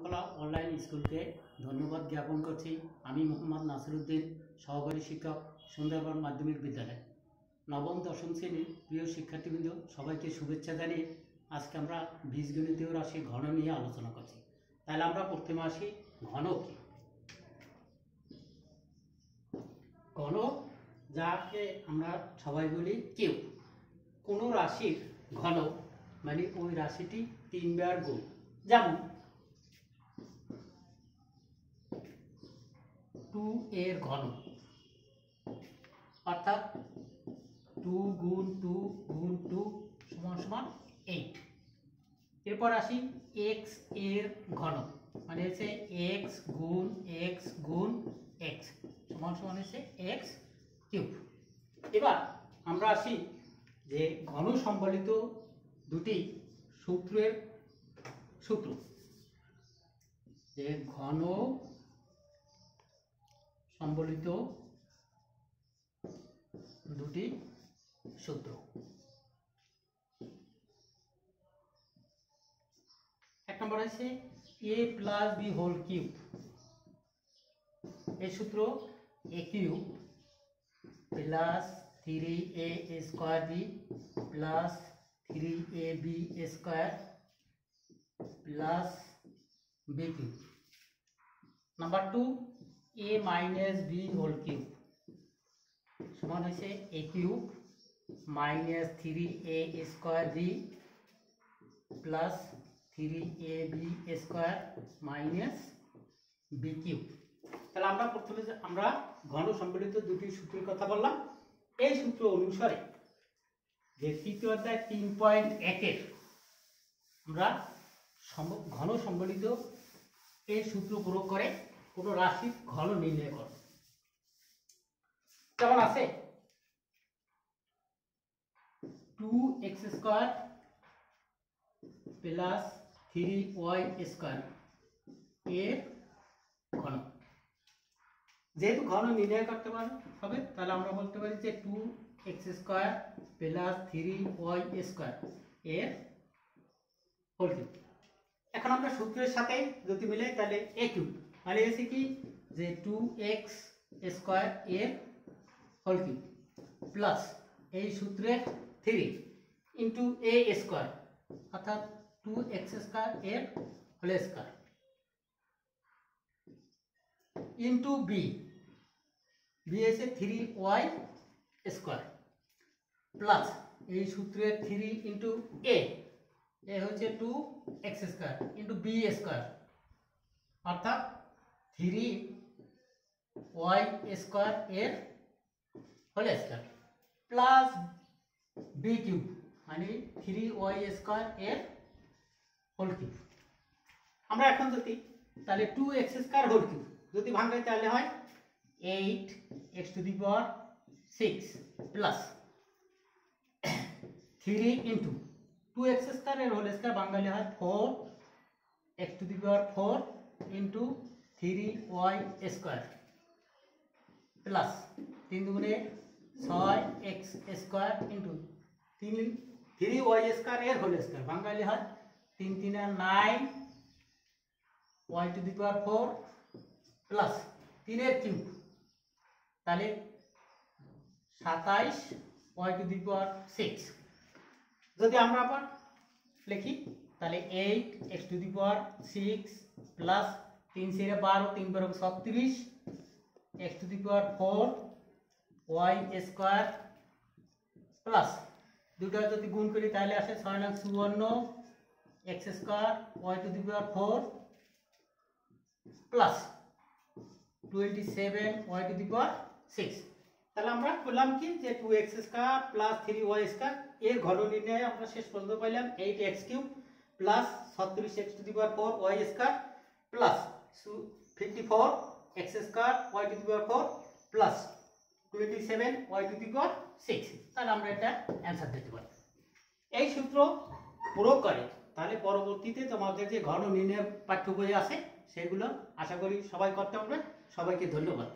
কর্মকলা online স্কুলকে ধন্যবাদ জ্ঞাপন করছি। আমি মোহাম্মদ নাসিরুদ্দিন, সহকারী শিক্ষক, সুন্দরবন মাধ্যমিক বিদ্যালয়। নবম, দশম শ্রেণির প্রিয় শিক্ষার্থীবৃন্দ, সবাইকে শুভেচ্ছা জানিয়ে আজকে আমরা বীজগণিতীয় রাশি ঘন নিয়ে আলোচনা করছি। তাহলে আমরা প্রথমে আসি ঘন কি? ঘন যাকে আমরা সবাই বলি কেউ। কোনো রাশির ঘন মানে ওই রাশিটি তিনবার গুণ। যেমন টু এর ঘন। অর্থাৎ টু গুণ টু গুণ টু সমান সমান এইট এরপর আসি এক্সের ঘন। মানে হচ্ছে এক্স গুণ এক্স গুণ এক্স সমান সমান হচ্ছে এক্স কিউব এবার আমরা আসি যে ঘন সম্বলিত দুটি সূত্রের সূত্র। যে ঘন সম্বলিত দুটি সূত্র। এক নম্বর আছে a plus b whole cube এই সূত্র a cube plus three a square b plus three a b square plus b cube number two a minus b whole cube. সমান হয়েছে a cube minus three a square b plus three a b square minus b cube. তাহলে আমরা প্রথমে আমরা ঘন সম্বলিত দুটি সূত্রের কথা বললাম। এই সূত্র অনুসারে যে তৃতীয় অধ্যায় তিন পয়েন্ট একের আমরা ঘন সম্বলিত এই সূত্র প্রয়োগ করে কোনো রাশির ঘন নির্ণয় করো। কেমন আছে? Two x square plus three y square এর ঘন। যেহেতু ঘন নির্ণয় করতে পারো, হবে, তাহলে আমরা বলতে পারি যে two x square plus three y square এর হোল এখন আমরা সূত্রের সাথে যদি মিলাই, তাহলে এ কিউব মানে এসে কি? যে টু এক্স স্কোয়ার এর হোল কিউব প্লাস এই সূত্রের থ্রি ইন্টু এ স্কোয়ার অর্থাৎ টু এক্স স্কোয়ার এর whole square into b b এসে থ্রি ওয়াই স্কোয়ার প্লাস এই সূত্রের থ্রি ইন্টু এ এ হচ্ছে two x square into b square অর্থাৎ থ্রি ওয়াই স্কোয়ার এর whole square plus b cube মানে three Y square এর whole cube. আমরা এখন যদি তাহলে two x square whole cube যদি ভাঙাই তাহলে হয় eight x to the power six plus three into two x square এর হোল স্কোয়ার বাঙালি হয় four, x to the power four into three y square plus তিন দুগুণে ছয় এক্স স্কোয়ার ইন্টু তিন থ্রি ওয়াই স্কোয়ার এর whole square বাঙালি হয় তিন তিনে nine y to the power four plus তিনের কিউব তাহলে সাতাইশ y to the power six যদি আমরা আবার লিখি, তাহলে eight x to the power six plus তিন সেরে বারো, তিন বারো ছত্রিশ। X to the power four, y square plus. দুটো যদি গুণ করি তাহলে আসে ছয় নয় চুয়ান্ন। X square, y to the power four plus twenty seven, y to the power six. তাহলে আমরা করলাম কি যে two x square plus three y square, এর ঘন নির্ণয়ে আমরা শেষ পর্যন্ত পাইলাম। এইট এক্স কিউব প্লাস ছত্রিশ x to the power four y square plus. Fifty four x square y to the power four plus twenty seven y to the power six তাহলে আমরা এটা অ্যান্সার দিতে পারি। এই সূত্র প্রয়োগ করে। তাহলে পরবর্তীতে তোমাদের যে ঘন নির্ণয় পাঠ্য বই আছে, সেগুলো আশা করি সবাই করতে পারবে। সবাইকে ধন্যবাদ।